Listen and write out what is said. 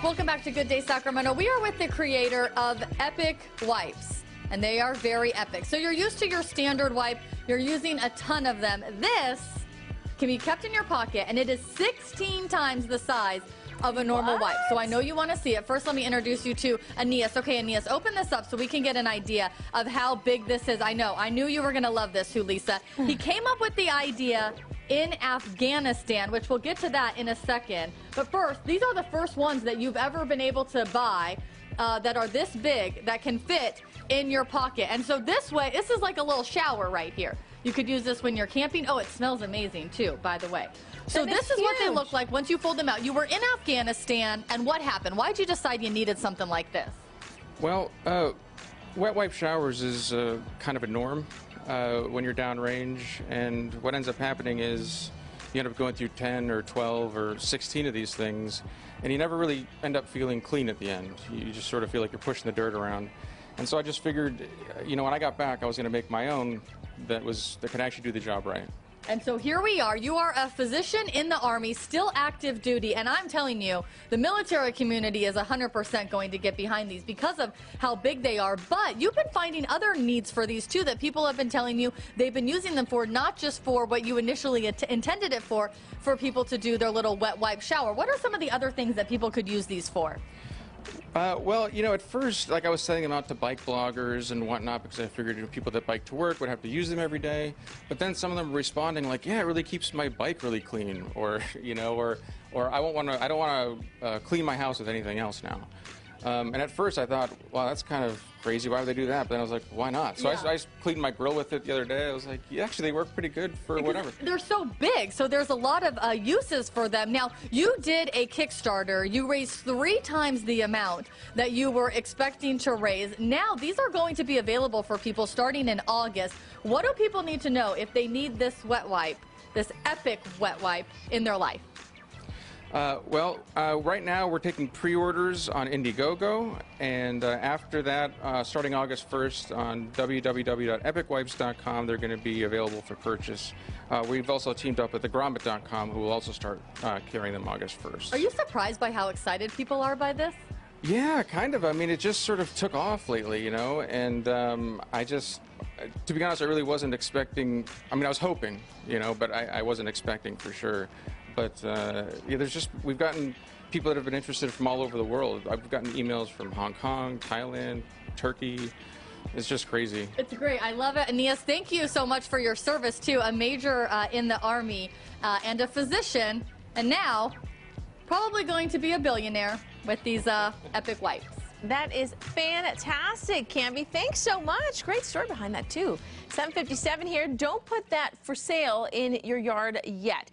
Welcome back to Good Day Sacramento. We are with the creator of Epic Wipes, and they are very epic. So you're used to your standard wipe, you're using a ton of them. This can be kept in your pocket, and it is 16 times the size of a normal What? wipe. So I know you want to see it. First, let me introduce you to Aeneas. Okay, Aeneas, open this up so we can get an idea of how big this is. I know, I knew you were going to love this, Hulisa. He came up with the idea in Afghanistan, which we'll get to that in a second. But first, these are the first ones that you've ever been able to buy uh, that are this big that can fit in your pocket. And so this way, this is like a little shower right here. You could use this when you're camping. Oh, it smells amazing too, by the way. So That is this is what they huge. look like once you fold them out. You were in Afghanistan, and what happened? Why'd you decide you needed something like this? Well, uh, wet wipe showers is uh, kind of a norm uh, when you're downrange, and what ends up happening is you end up going through 10 or 12 or 16 of these things, and you never really end up feeling clean at the end. You just sort of feel like you're pushing the dirt around. And so I just figured, uh, you know, when I got back, I was going to make my own that was that could actually do the job right. And so here we are. You are a physician in the Army, still active duty. And I'm telling you, the military community is 100% going to get behind these because of how big they are. But you've been finding other needs for these too that people have been telling you they've been using them for, not just for what you initially int- intended it for, for people to do their little wet wipe shower. What are some of the other things that people could use these for? Uh, well, you know, at first, like I was sending them out to bike bloggers and whatnot because I figured you know, people that bike to work would have to use them every day. But then some of them were responding like, "Yeah, it really keeps my bike really clean," or you know, or or I won't want to, I don't want to uh, clean my house with anything else now. Um, and at first, I thought, "Wow, that's kind of crazy. Why would they do that?" But then I was like, "Why not?" So I, Yeah. I cleaned my grill with it the other day. I was like, "Yeah, actually, they work pretty good for whatever." They're so big, so there's a lot of uh, uses for them. Now, you did a Kickstarter. You raised three times the amount that you were expecting to raise. Now, these are going to be available for people starting in August. What do people need to know if they need this wet wipe, this epic wet wipe in their life? Uh, well, uh, right now we're taking pre-orders on Indiegogo, and uh, after that, uh, starting August 1st on www.epicwipes.com, they're going to be available for purchase. Uh, we've also teamed up with thegrommet.com, who will also start uh, carrying them August 1st. Are you surprised by how excited people are by this? Yeah, kind of. I mean, it just sort of took off lately, you know, and um, I just, to be honest, I really wasn't expecting. I mean, I was hoping, you know, but I, I wasn't expecting for sure. But uh, yeah, there's just we've gotten people that have been interested from all over the world. I've gotten emails from Hong Kong, Thailand, Turkey. It's just crazy. It's great. I love it. Aeneas, thank you so much for your service, too. A major uh, in the Army uh, and a physician, and now probably going to be a billionaire with these uh, epic wipes. That is fantastic, Cambi. Thanks so much. Great story behind that, too. 757 here. Don't put that for sale in your yard yet.